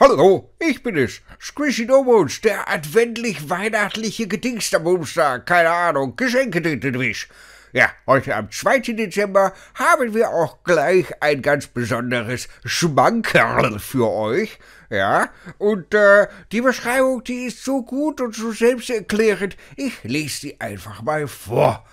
Hallo, ich bin es, Squishy Domus, der adventlich-weihnachtliche Gedingstabumster, keine Ahnung, Geschenkedittenwisch. Ja, heute am 2. Dezember haben wir auch gleich ein ganz besonderes Schmankerl für euch. Ja, und äh, die Beschreibung, die ist so gut und so selbsterklärend, ich lese sie einfach mal vor.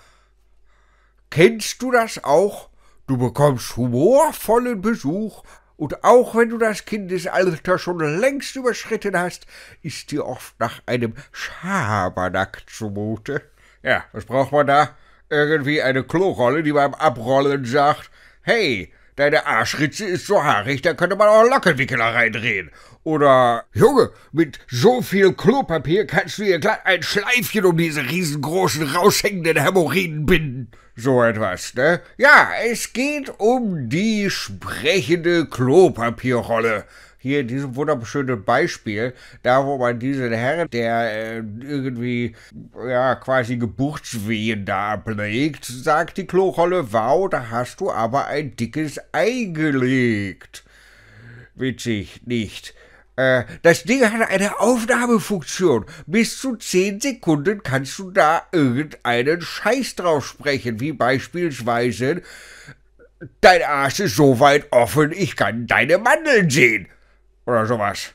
Kennst du das auch? Du bekommst humorvollen Besuch und auch wenn du das Kindesalter schon längst überschritten hast, ist dir oft nach einem Schabernack zumute. Ja, was braucht man da? Irgendwie eine Klorolle, die beim Abrollen sagt, hey, deine Arschritze ist so haarig, da könnte man auch Lockenwickler reindrehen. Oder, Junge, mit so viel Klopapier kannst du dir glatt ein Schleifchen um diese riesengroßen, raushängenden Hämorrhoiden binden. So etwas, ne? Ja, es geht um die sprechende Klopapierrolle hier in diesem wunderschönen Beispiel, da wo man diesen Herrn, der äh, irgendwie, ja, quasi Geburtswehen da ablegt, sagt die Klorolle, wow, da hast du aber ein dickes Ei gelegt. Witzig, nicht? Äh, das Ding hat eine Aufnahmefunktion. Bis zu 10 Sekunden kannst du da irgendeinen Scheiß drauf sprechen, wie beispielsweise Dein Arsch ist so weit offen, ich kann deine Mandeln sehen. Oder sowas.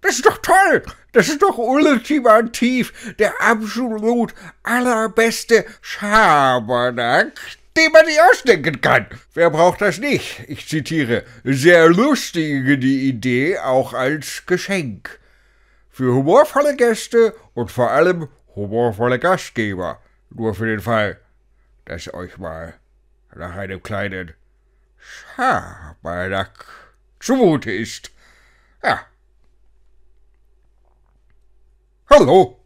Das ist doch toll! Das ist doch ultimativ der absolut allerbeste Schabernack, den man sich ausdenken kann. Wer braucht das nicht? Ich zitiere, sehr lustige die Idee auch als Geschenk. Für humorvolle Gäste und vor allem humorvolle Gastgeber. Nur für den Fall, dass euch mal nach einem kleinen Schabernack zumute ist. Ja. Hallo.